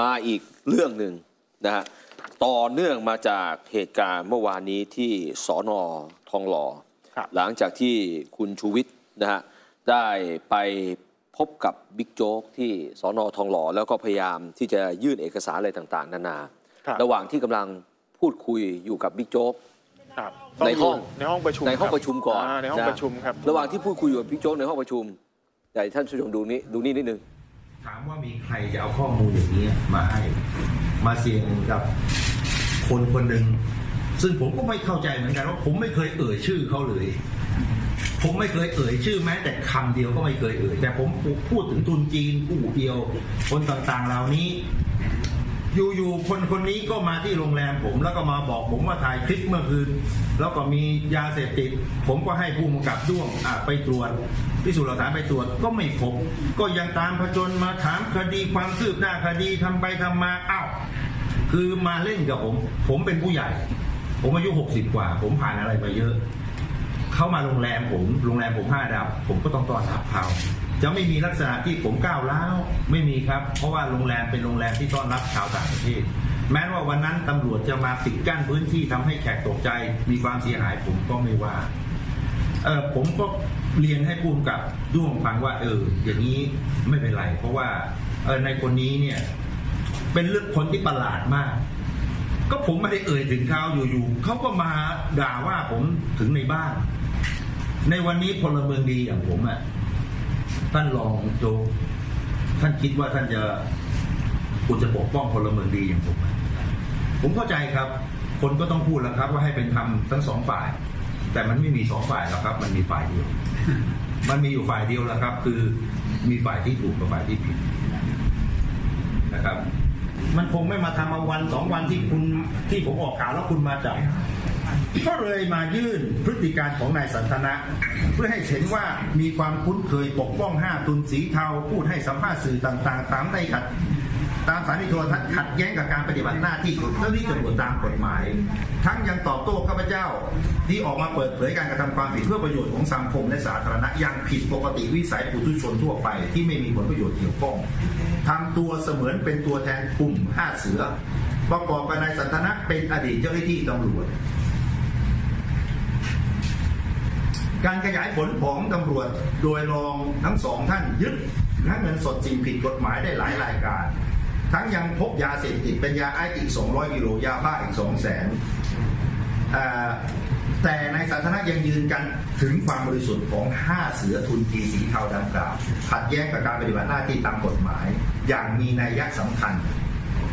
มาอีกเรื่องหนึ่งนะฮะต่อเนื่องมาจากเหตุการณ์เมื่อวานนี้ที่สอนอทองหล่อครับหลังจากที่คุณชูวิทย์นะฮะได้ไปพบกับบิ๊กโจ๊กที่สอนอทองหล่อแล้วก็พยายามที่จะยื่นเอกสารอะไรต่างๆ นานาครับระหว่างที่กำลังพูดคุยอยู่กับบิ๊กโจ๊กครับในห้องในห้องประชุมในห้องคบประชุมก่อนาในห้องนประชุมครับระหว่างที่พูดคุยอยู่กับบิ๊กโจ๊กในห้องประชุมแต่ท่านผู้ชมดูนี้ดูนี่นิดนึง ถามว่ามีใครจะเอาข้อมูลอย่างนี้มาให้มาเสี่ยงกับคนคนหนึ่งซึ่งผมก็ไม่เข้าใจเหมือนกันว่าผมไม่เคยเอ่ยชื่อเขาเลย ผมไม่เคยเอ่ยชื่อแม้แต่คำเดียวก็ไม่เคยเอ่ยแต่ผมพูดถึงทุนจีนผู้เดียว คนต่างๆเหล่านี้ อยู่ๆคนคนนี้ก็มาที่โรงแรมผมแล้วก็มาบอกผมว่าถ่ายคลิปเมื่อคืน แล้วก็มียาเสพติด ผมก็ให้ผู้กำกับด้วงไปตรวจ พิสูจน์หลักฐานไปตรวจก็ไม่พบ ก็ยังตามผจญมาถามคดีความคืบหน้าคดีทำไปทำมาอ้าวคือมาเล่นกับผม ผมเป็นผู้ใหญ่ ผมอายุหกสิบกว่า ผมผ่านอะไรมาเยอะ เข้ามาโรงแรมผมโรงแรมผมห้าดาวผมก็ต้องต้อนรับเขาจะไม่มีลักษณะที่ผมก้าวร้าวไม่มีครับ เพราะว่าโรงแรมเป็นโรงแรมที่ต้อนรับชาวต่างประเทศแม้ว่าวันนั้นตำรวจจะมาปิดกั้นพื้นที่ทำให้แขกตกใจ มีความเสียหายผมก็ไม่ว่าเออผมก็ เรียนให้ผู้กำกับด้วงฟังว่าเอออย่างนี้ไม่เป็นไร เพราะว่าเออในคนนี้เนี่ย เป็นเรื่องคนที่ประหลาดมาก ก็ผมไม่ได้เอ่ยถึงเขาอยู่ๆเขาก็มาด่าว่าผมถึงในบ้าน ในวันนี้พลเมืองดีอย่างผมอะท่านรองโจท่านคิดว่าท่านจะคุณจะปกป้องพลเมืองดีอย่างผมไหมผมเข้าใจครับ คนก็ต้องพูดแล้วครับ ว่าให้เป็นธรรมทั้งสองฝ่าย แต่มันไม่มีสองฝ่ายหรอกครับ มันมีฝ่ายเดียว มันมีอยู่ฝ่ายเดียวแล้วครับ คือมีฝ่ายที่ถูกกับฝ่ายที่ผิดนะครับ มันคงไม่มาทำเอาวันสองวันที่คุณที่ผมออกข่าวแล้วคุณมาจับก็เลยมายื่นพฤติการของนายสันทนะ เพื่อให้เห็นว่ามีความคุ้นเคยปกป้องห้าทุนสีเทาพูดให้สัมภาษณ์สื่อต่างๆ ตามได้ขัด ตามสถานีโทรทัศน์ขัดแย้งกับการปฏิบัติหน้าที่ของเจ้าหน้าที่ตำรวจตามกฎหมาย ทั้งยังตอบโต้ข้าพเจ้า ที่ออกมาเปิดเผยการกระทำความผิดเพื่อประโยชน์ของสังคมและสาธารณะอย่างผิดปกติวิสัยปุถุชนทั่วไป ที่ไม่มีผลประโยชน์เกี่ยวข้องทำตัวเสมือนเป็นตัวแทนกลุ่มห้าเสือ ประกอบกับนายสันทนะเป็นอดีตเจ้าหน้าที่ตำรวจ การขยายผลของตำรวจโดยรองทั้งสองท่านยึดทั้งเงินสดจริงผิดกฎหมายได้หลายรายการ ทั้งยังพบยาเสพติดเป็นยาไอซ์อีก 200กิโลยาบ้าอีก 2 0 0แสนแต่ในสายสันทนะยังยืนกันถึงความบริสุทธิ์ของ 5 เสือทุนจีสีเทาดังกล่าวขัดแย้งกับการปฏิบัติหน้าที่ตามกฎหมาย อย่างมีนัยยะสำคัญ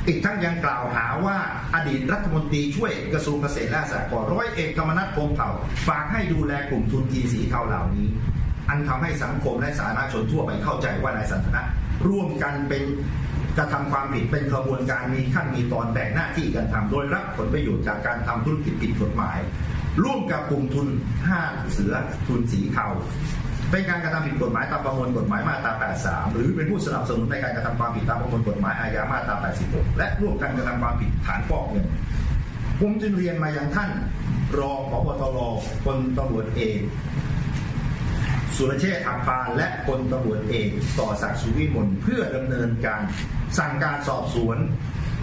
อีกทั้งยังกล่าวหาว่าอดีตรัฐมนตรีช่วยกระทรวงเกษตรและสหกรณ์ร้อยเอกกรรมนัฐพงเผ่า ฝากให้ดูแลกลุ่มทุนจีสีเทาเหล่านี้ อันทำให้สังคมและสาธารณชนทั่วไปเข้าใจว่านายสันทนะร่วมกันเป็น กระทำความผิดเป็นกระบวนการมีขั้นมีตอนแบ่งหน้าที่กันทำโดยรับผลประโยชน์จากการทำธุรกิจผิดกฎหมาย ร่วมกับกลุ่มทุนห้าเสือทุนสีเทาเป็นการกระทำผิดกฎหมายตามประมวลกฎหมายมาตรา 83 หรือเป็นผู้สนับสนุนในการกระทำความผิดตามประมวลกฎหมายอาญามาตรา 86 และร่วมกันกระทำความผิดฐานฟอกเงินผมจึงเรียนมายังท่านรองผบตรพลตำรวจเอกสุรเชษฐ์อัปปาและพลตำรวจเอกต่อศักดิ์สุวิมลเพื่อดำเนินการ สั่งการสอบสวน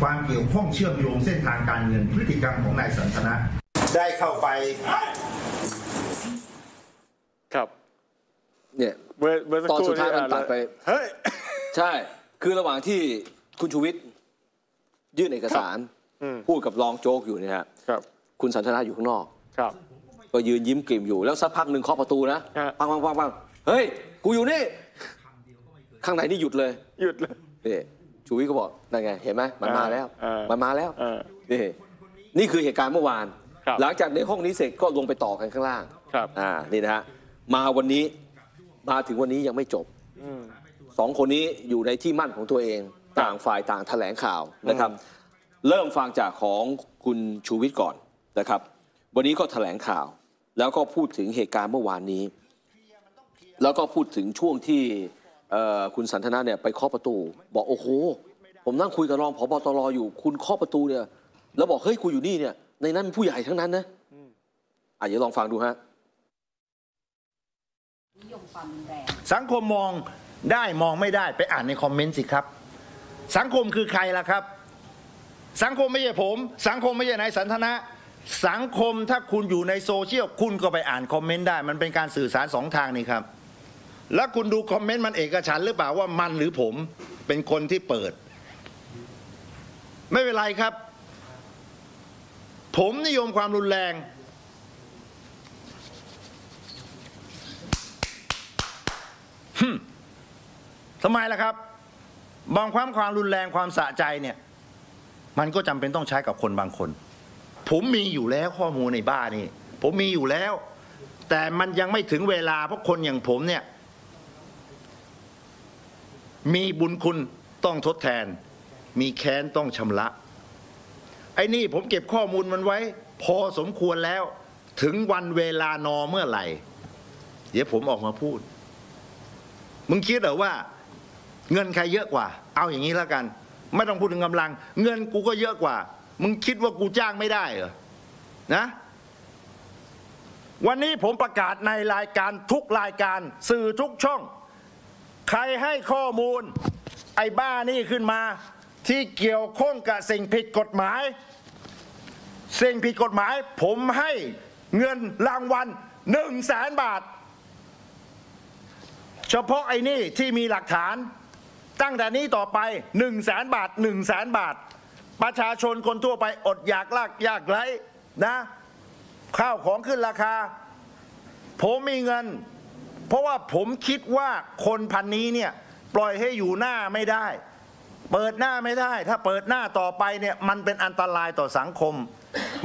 ความเกี่ยวข้องเชื่อมโยงเส้นทางการเงินพฤติกรรมของนายสันทนะ ได้เข้าไป ครับเนี่ยเบอร์เบอร์สักตอนครู่สุดท้ายมันตัดไป เฮ้ย ใช่ คือระหว่างที่คุณชูวิทย์ยื่นเอกสาร อืม พูดกับรองโจ๊กอยู่เนี่ยฮะครับคุณสันทนาอยู่ข้างนอก ครับ ก็ยืนยิ้มกลิ่มอยู่แล้วสักพักหนึ่งเคาะประตูนะฮะ ปังปังปังปังเฮ้ย กูอยู่นี่ ข้างในนี่หยุดเลยหยุดเลย นี่ ชูวิทย์ก็บอกนั่นไงเห็นไหมมันมาแล้วเออมันมาแล้วเออนี่นี่คือเหตุการณ์เมื่อวานครับหลังจากในห้องนี้เสร็จก็ลงไปต่อกันข้างล่างครับอ่านี่นะฮะมาวันนี้มาถึงวันนี้ยังไม่จบอืมสองคนนี้อยู่ในที่มั่นของตัวเอง ต่างฝ่ายต่างแถลงข่าวนะครับ เริ่มฟังจากของคุณชูวิทย์ก่อนนะครับ วันนี้ก็แถลงข่าว แล้วก็พูดถึงเหตุการณ์เมื่อวานนี้ แล้วก็พูดถึงช่วงที่เอ่อ คุณสันทนาเนี่ยไปเคาะประตู บอกโอ้โห ผมนั่งคุยกับรองผบตรอยู่ คุณเคาะประตูเนี่ย แล้วบอกเฮ้ยคุณอยู่นี่เนี่ย ในนั้นเป็นผู้ใหญ่ทั้งนั้นนะอะเดี๋ยวลองฟังดูฮะสังคมมองได้มองไม่ได้ไปอ่านในคอมเมนต์สิครับ สังคมคือใครล่ะครับ สังคมไม่ใช่ผม สังคมไม่ใช่นายสันทนะ สังคมถ้าคุณอยู่ในโซเชียลคุณก็ไปอ่านคอมเมนต์ได้ มันเป็นการสื่อสารสองทางนี่ครับ แล้วคุณดูคอมเมนต์มันเอกฉันท์หรือเปล่าว่ามันหรือผมเป็นคนที่เปิด ไม่เป็นไรครับ ผมนิยมความรุนแรงฮึ่มทำไมล่ะครับ บางความความรุนแรงความสะใจเนี่ย มันก็จำเป็นต้องใช้กับคนบางคน ผมมีอยู่แล้วข้อมูลในบ้านนี่ ผมมีอยู่แล้ว แต่มันยังไม่ถึงเวลาเพราะคนอย่างผมเนี่ย มีบุญคุณต้องทดแทน มีแค้นต้องชำระ ไอ้นี่ผมเก็บข้อมูลมันไว้ พอสมควรแล้ว ถึงวันเวลานอเมื่อไหร่ เดี๋ยวผมออกมาพูด มึงคิดเหรอว่า เงินใครเยอะกว่า เอาอย่างนี้แล้วกัน ไม่ต้องพูดถึงกำลัง เงินกูก็เยอะกว่า มึงคิดว่ากูจ้างไม่ได้เหรอ นะ วันนี้ผมประกาศในรายการทุกรายการ สื่อทุกช่อง ใครให้ข้อมูล ไอ้บ้านี่ขึ้นมา ที่เกี่ยวข้องกับสิ่งผิดกฎหมาย สิ่งผิดกฎหมาย ผมให้เงินรางวัลหนึ่งแสนบาท เฉพาะไอ้นี่ที่มีหลักฐาน ตั้งแต่นี้ต่อไป1นึ่งแสนบาท1นึ่งแสนบาท ประชาชนคนทั่วไปอดอยากลากยากไร้นะ ข้าวของขึ้นราคา ผมมีเงิน เพราะว่าผมคิดว่าคนพันนี้เนี่ยปล่อยให้อยู่หน้าไม่ได้ เปิดหน้าไม่ได้ ถ้าเปิดหน้าต่อไปเนี่ยมันเป็นอันตรายต่อสังคม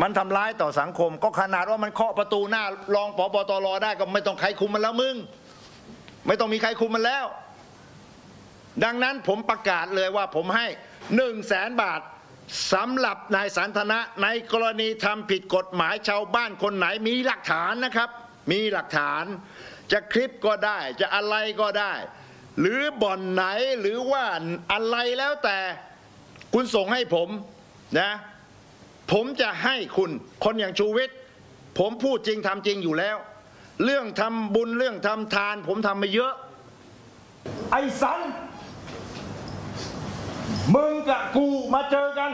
มันทำร้ายต่อสังคม ก็ขนาดว่ามันเคาะประตูหน้ารองผบตรได้ก็ไม่ต้องใครคุมมันแล้วมึง ไม่ต้องมีใครคุมมันแล้ว ดังนั้นผมประกาศเลยว่าผมให้หนึ่งแสนบาทสำหรับนายสันทนะในกรณีทำผิดกฎหมายชาวบ้านคนไหนมีหลักฐานนะครับ มีหลักฐานจะคลิปก็ได้จะอะไรก็ได้ หรือบ่อนไหนหรือว่าอะไรแล้วแต่คุณส่งให้ผมนะผมจะให้คุณคนอย่างชูวิทย์ผมพูดจริงทำจริงอยู่แล้ว เรื่องทำบุญเรื่องทำทาน ผมทำมาเยอะ ไอ้สันมึงกับกูมาเจอกัน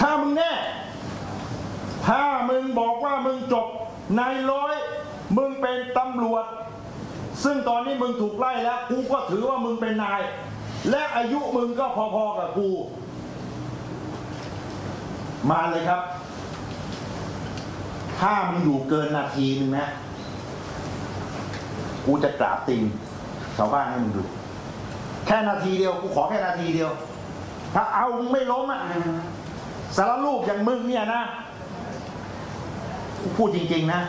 ถ้ามึงแน่ ถ้ามึงบอกว่ามึงจบ นายร้อยมึงเป็นตำรวจ ซึ่งตอนนี้มึงถูกไล่แล้ว กูก็ถือว่ามึงเป็นนาย และอายุมึงก็พอๆกับกู มาเลยครับ ถ้ามึงอยู่เกินนาทีหนึ่งนะ กูจะกราบตีนชาวบ้านให้มึงดู แค่นาทีเดียว กูขอแค่นาทีเดียว ถ้าเอามึงไม่ล้มอะสารรูปอย่างมึงเนี่ยนะ พูดจริง ๆ นะ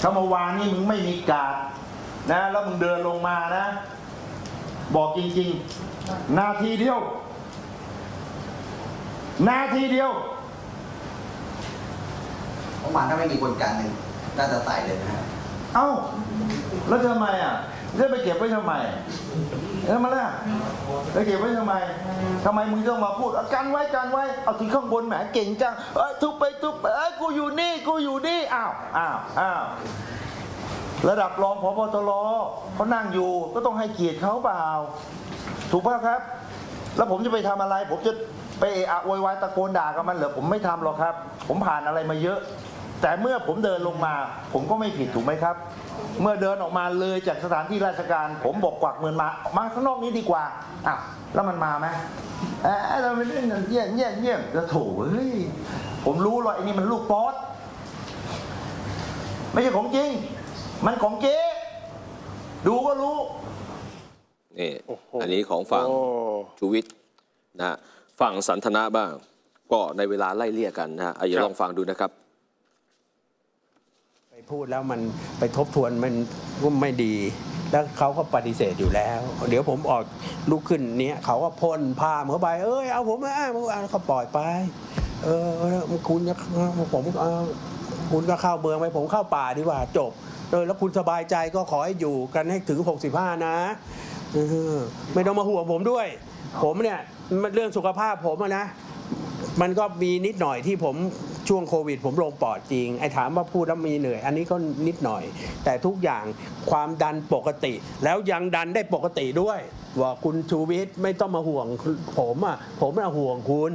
ถ้าเมื่อวานนี้มึงไม่มีการดนะ แล้วมึงเดินลงมานะ บอกจริง ๆ นาทีเดียว นาทีเดียวผมว่าถ้าไม่มีคนกลารหนึ่งน่าจะใส่เลยนะฮะเอ้า แล้วทำไมอะจะไปเก็บไว้ทำไม เออมาแล้วไปเก็บไว้ทำไมทำไมมึงต้องมาพูดอากันไว้กันไว้ เอาที่ข้างบนแหมเก่งจังเอ้ยทุบไปทุบไปเอ้ยกูอยู่นี่กูอยู่นี่อ้าวอ้าวอ้าวระดับรองพบตรเขานั่งอยู่ก็ต้องให้เกียรติเขาเปล่า ถูกป่ะครับ แล้วผมจะไปทำอะไร ผมจะไปอะอะโวยวายตะโกนด่ากับมันเหรอผมไม่ทำหรอกครับ ผมผ่านอะไรมาเยอะ แต่เมื่อผมเดินลงมา ผมก็ไม่ผิดถูกไหมครับ เมื่อเดินออกมาเลยจากสถานที่ราชการ ผมบอกกวักมือมาออกมาข้างนอกนี้ดีกว่าอ้าวแล้วมันมาไหมเอ้ยเราไม่ได้เงินเยี่ยมเยี่ยมเยี่ยมจะโถเฮ้ยผมรู้หรอกไอ้นี่มันลูกป๊อตไม่ใช่ของจริง มันของเก๊ดูก็รู้นี่อันนี้ของฝั่งโอ้ชูวิทย์นะฮะฝั่งสันทนาบ้าง ก็ในเวลาไล่เลี่ยกันนะฮะอะอย่าครับลองฟังดูนะครับ ไปพูดแล้วมันไปทบทวนมันก็ไม่ดี แล้วเขาก็ปฏิเสธอยู่แล้ว เดี๋ยวผมออกลุกขึ้นเนี้ยเขาก็พ่นพามเข้าไป เอ้ยเอาผมมาอ้างเขาปล่อยไป เออคุณจะผมคุณก็เข้าเมืองไปผมเข้าป่าดีกว่าจบเออแล้วคุณสบายใจก็ขอให้อยู่กันให้ถึง 65 นะเออไม่ต้องมาห่วงผมด้วย ผมเนี่ยมันเรื่องสุขภาพผมนะ มันก็มีนิดหน่อยที่ผม ช่วงโควิด ผมลงปอดจริง ไอ้ถามว่าพูดแล้วมีเหนื่อย อันนี้ก็นิดหน่อย แต่ทุกอย่างความดันปกติ แล้วยังดันได้ปกติด้วย ว่าคุณชูวิทย์ไม่ต้องมาห่วงผมอะผมน่ะห่วงคุณ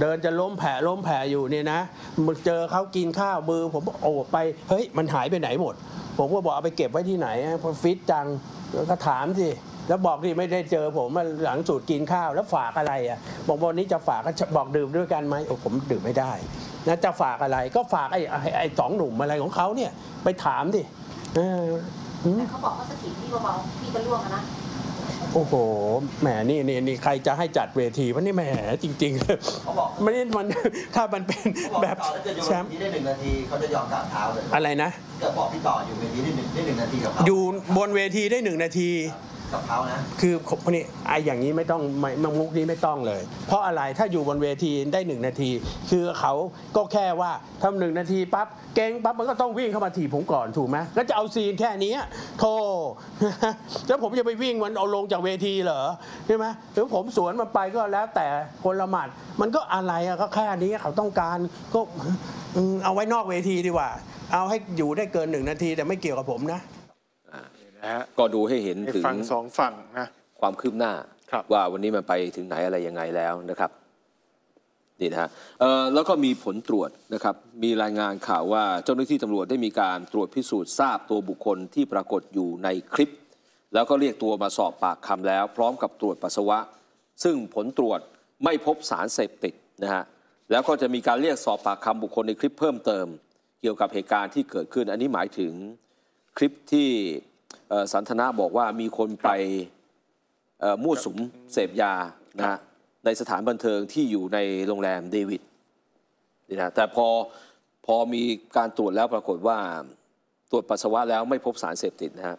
เดินจะล้มแผลล้มแผลอยู่เนี่ยนะมึงเจอเขากินข้าวมือ ผมโอบไปเฮ้ยมันหายไปไหนหมด ผมก็บอกเอาไปเก็บไว้ที่ไหนพอฟิตจังแล้วก็ถามสิแล้วบอกที่ไม่ได้เจอผมว่าหลังสูตรกินข้าวแล้วฝากอะไรอะบอกวันนี้จะฝากก็บอกดื่มด้วยกันไหมโอ้ผมดื่มไม่ได้ นะจะฝากอะไรก็ฝากไอ้ไอ้ไอ้สองหนุ่มอะไรของเขาเนี่ยไปถามดิเออหืมแต่เขาบอกว่าสกิปพี่เบาๆพี่จะล่วงอะนะ โอ้โหแหมนี่นี่นี่ใครจะให้จัดเวทีวะนี่แหมจริงๆเลยเขาบอกมันนี่มัน ถ้ามันเป็นเขาบอกแบบพี่ต่อถ้าเกิดอยู่แชบมนป์เวทีได้หนึ่งนาทีเขาจะยอมกราบเท้าเลยอะไรนะ เกิดบอกพี่ต่ออยู่เวทีได้หนึ่งได้หนึ่งนาทีกับเขาอยู่บนเวทีได้หนึ่งนาที กับเขานะคือคนนี้ไอ้อย่างนี้ไม่ต้องไม่มุกนี้ไม่ต้องเลย เพราะอะไรถ้าอยู่บนเวทีได้หนึ่งนาที คือเขาก็แค่ว่าทำหนึ่งนาทีปั๊บเก่งปั๊บมันก็ต้องวิ่งเข้ามาถีบผมก่อนถูกไหมแล้วจะเอาซีนแค่นี้โธ่แล้วผมจะไปวิ่งมันเอาลงจากเวทีเหรอใช่ไหมหรือผมสวนมันไปก็แล้วแต่คนละหมัดมันก็อะไรอะก็แค่นี้เขาต้องการก็เอาไว้นอกเวทีดีกว่า เอาให้อยู่ได้เกินหนึ่งนาทีแต่ไม่เกี่ยวกับผมนะ นะฮะก็ดูให้เห็นให้ถึงฟังสองฝั่งนะความคืบหน้าครับว่าวันนี้มันไปถึงไหนอะไรยังไงแล้วนะครับนี่นะฮะเอ่อแล้วก็มีผลตรวจนะครับ มีรายงานข่าวว่าเจ้าหน้าที่ตำรวจได้มีการตรวจพิสูจน์ทราบตัวบุคคลที่ปรากฏอยู่ในคลิป แล้วก็เรียกตัวมาสอบปากคำแล้ว พร้อมกับตรวจปัสสาวะ ซึ่งผลตรวจไม่พบสารเสพติดนะฮะแล้วก็จะมีการเรียกสอบปากคำบุคคลในคลิปเพิ่มเติม เกี่ยวกับเหตุการณ์ที่เกิดขึ้น อันนี้หมายถึงคลิปที่เอ่อ สันทนาบอกว่ามีคนไปเอ่อมั่วสุมเสพยานะฮะในสถานบันเทิงที่อยู่ในโรงแรมเดวิดนี่นะแต่พอพอมีการตรวจแล้วปรากฏว่าตรวจปัสสาวะแล้วไม่พบสารเสพติดนะฮะ